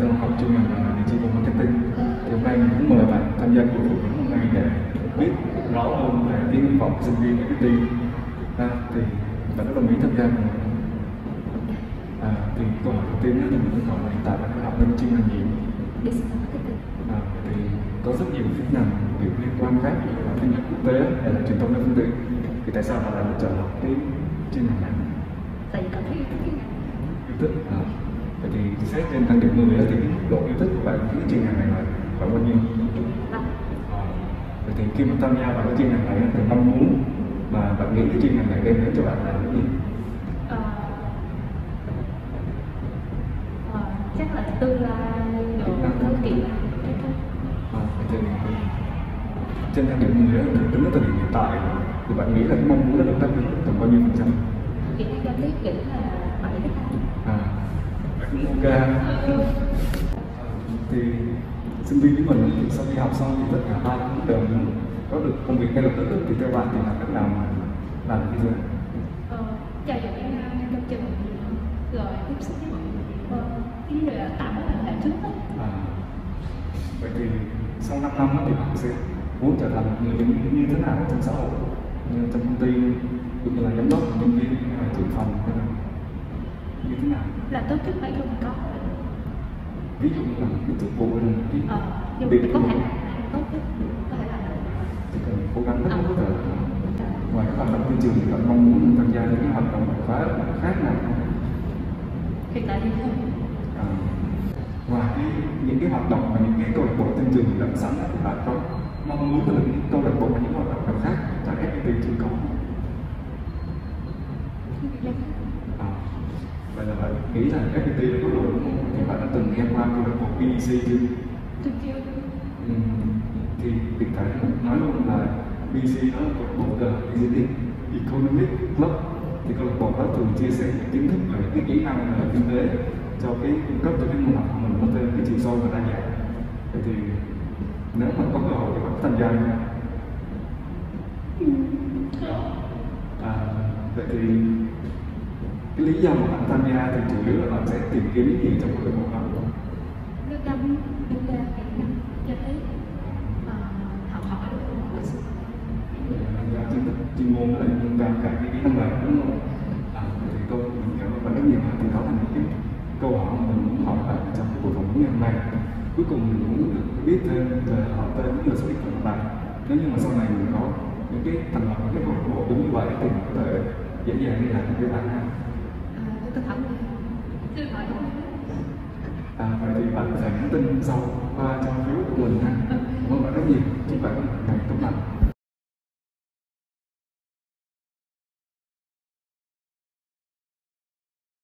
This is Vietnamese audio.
chuyên ngành là digital marketing thì hôm nay muốn mời bạn tham gia cuộc phỏng vấn hôm nay để biết rõ hơn về nguyện vọng sinh viên FPT à, thì bạn có đồng ý tham gia? À, thì câu hỏi đầu tiên thì mình hỏi là hiện tại bạn học bên chuyên ngành gì? Marketing. À, thì có rất nhiều chuyên ngành kiểu liên quan khác như là kinh doanh quốc tế hay là truyền thông đa phương tiện thì tại sao bạn lại chọn học cái chuyên ngành này? Tại vì cảm thấy yêu thích yêu thích à, vậy thì xét trên thang điểm 10 á, thì cái mức độ yêu thích của bạn với cái chuyên ngành này là khoảng bao nhiêu? Vậy thì khi mà tham gia vào cái chuyên ngành này thì mong muốn mà bạn nghĩ cái chuyên ngành này đem đến cho bạn là cái gì? Ờ, ờ, chắc là tương lai thôi. à, vậy thì trên thang điểm 10 á, thì tính đến thời điểm hiện tại thì bạn nghĩ là cái mong muốn nó được đáp ứng tầm bao nhiêu phần trăm? Kỹ năng giao tiếp nghĩ là bảy đến hai. à bạn cũng ok. Thì sinh viên của mình thì sau khi học xong thì tất cả ai cũng đều muốn có được công việc ngay lập tức. Thì theo bạn thì làm cách nào mà làm được như thế? Ờ, dồi kỹ năng trong trường rồi tiếp xúc với mọi người ờ, cái gì là tạo mối quan hệ trước đó. à, vậy thì sau 5 năm thì bạn sẽ muốn trở thành một người như, như thế nào trong xã hội? Như trong công ty cũng như là giám đốc nhân viên hay là trưởng phòng hay là như thế nào? Là tốt trước mấy luôn có. Ví dụ như là cái chức vụ hay là cái ờ, mà có thể làm tốt nhất có thể làm chỉ cần cố gắng hết Ờ. mức có thể ngoài các hoạt động tuyên truyền thì bạn mong muốn tham gia những cái hoạt động khóa khác nào hiện tại thì không. À, cái, những cái hoạt động và những cái câu lạc bộ tuyên truyền đã sẵn thì bạn có mong muốn được những câu lạc bộ và những hoạt động nào khác tại FPT chưa có à, vậy là bạn nghĩ là FPT đã có rồi đúng không? thì bạn đã từng nghe qua câu lạc bộ PEC chưa? tôi chưa Ừ, thì hiện tại nói luôn là BC đó là câu lạc bộ là Executive Economic Club thì câu lạc bộ đó thường chia sẻ những kiến thức về cái kỹ năng về kinh tế cho cái cung cấp cho cái môn học của mình có thêm cái chiều sâu và đa dạng vậy thì nếu mà có cơ hội thì bạn có tham gia không? À, vậy thì cái lý do mà bạn tham gia thì chủ yếu là bạn sẽ tìm kiếm cái gì trong câu lạc bộ đó? Nước năm nước ra kỹ năng giao tiếp ờ, học hỏi được mọi sự chuyên môn là nâng cao cả cái kỹ năng mềm đúng không? À, thì tôi mình cảm ơn bạn rất nhiều. Thì đó là những cái câu hỏi mà mình muốn hỏi bạn trong cái buổi phỏng vấn ngày hôm nay. Cuối cùng mình muốn được biết thêm về họ tên như là số điện của bạn. Nếu như mà sau này mình có những cái thành lập những cái câu lạc bộ đúng như vậy thì mình có thể dễ dàng liên lạc với bạn ha à, à, vậy thì bạn có tin sau qua trang của mình ha. Cảm ơn bạn rất nhiều. Chúc bạn